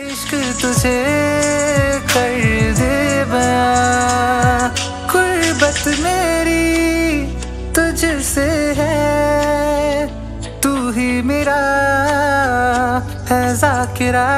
इश्क तुझे कर दे बयां। मेरी तुझसे है तू ही मेरा है जाकिरा।